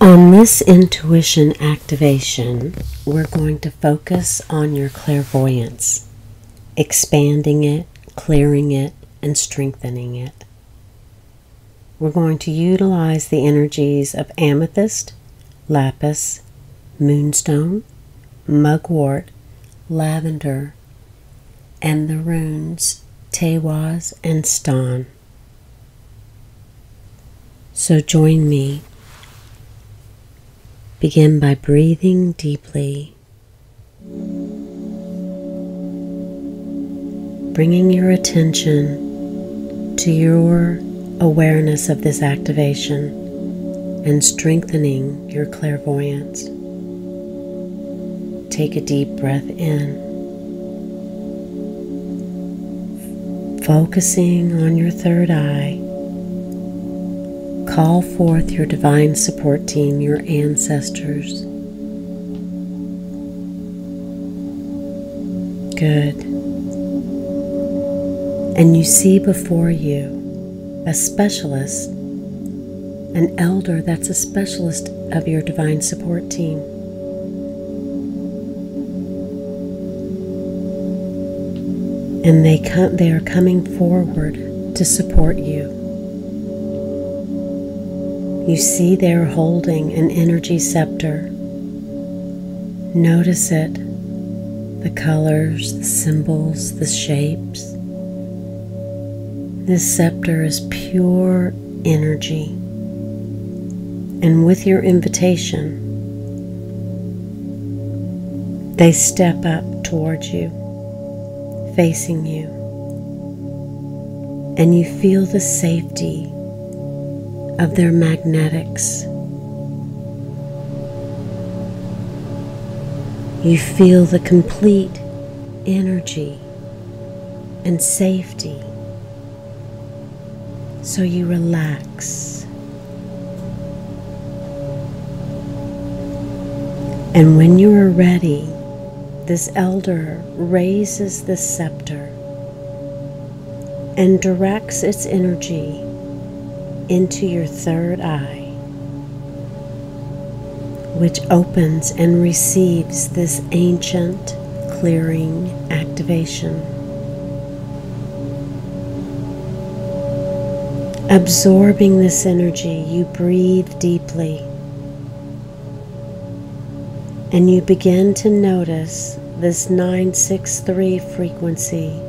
On this intuition activation, we're going to focus on your clairvoyance, expanding it, clearing it, and strengthening it. We're going to utilize the energies of amethyst, lapis, moonstone, mugwort, lavender, and the runes Tawaz and Ston. So join me Begin by breathing deeply, bringing your attention to your awareness of this activation and strengthening your clairvoyance. Take a deep breath in, focusing on your third eye Call forth your divine support team, your ancestors. Good. And you see before you a specialist, an elder that's a specialist of your divine support team. And they come they are coming forward to support you. You see they're holding an energy scepter. Notice it the colors, the symbols, the shapes. This scepter is pure energy. And with your invitation, they step up towards you, facing you, and you feel the safety of their magnetics. You feel the complete energy and safety. So you relax. And when you are ready, this elder raises the scepter and directs its energy into your third eye, which opens and receives this ancient clearing activation. Absorbing this energy, you breathe deeply and you begin to notice this 963 frequency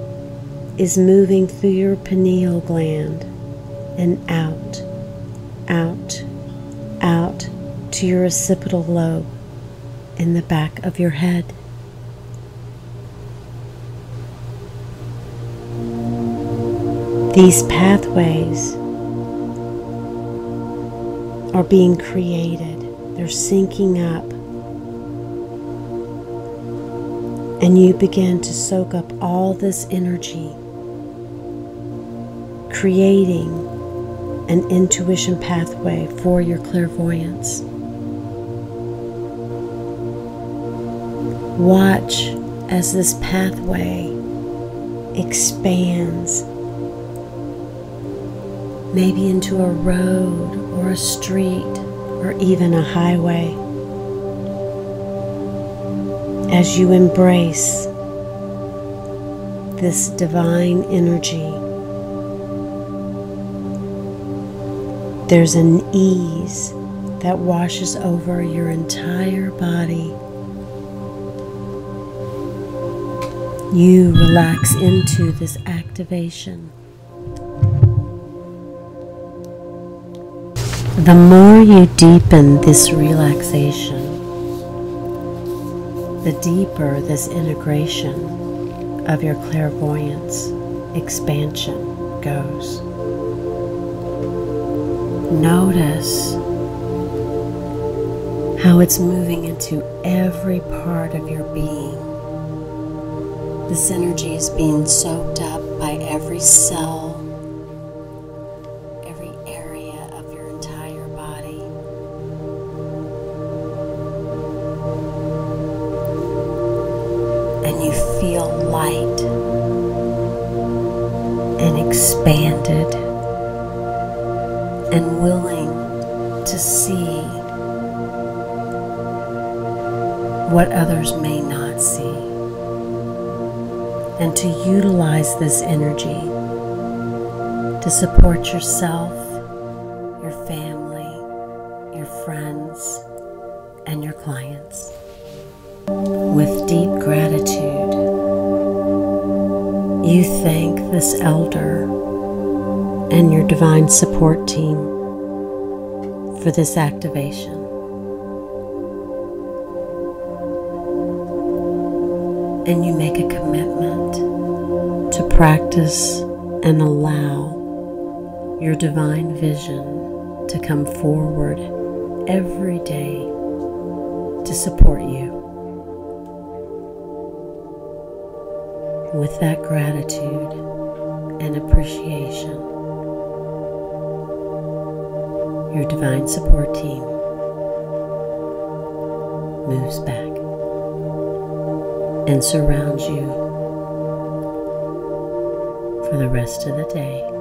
is moving through your pineal gland and out, out, out to your occipital lobe in the back of your head. These pathways are being created, they're syncing up. And you begin to soak up all this energy, creating an intuition pathway for your clairvoyance. Watch as this pathway expands, maybe into a road or a street or even a highway. As you embrace this divine energy There's an ease that washes over your entire body. You relax into this activation. The more you deepen this relaxation, the deeper this integration of your clairvoyance expansion goes. Notice how it's moving into every part of your being. This energy is being soaked up by every cell, every area of your entire body. And you feel light and expanded and willing to see what others may not see, and to utilize this energy to support yourself, your family, your friends, and your clients. With deep gratitude, you thank this elder and your divine support team for this activation. And you make a commitment to practice and allow your divine vision to come forward every day to support you. With that gratitude and appreciation, your divine support team moves back and surrounds you for the rest of the day.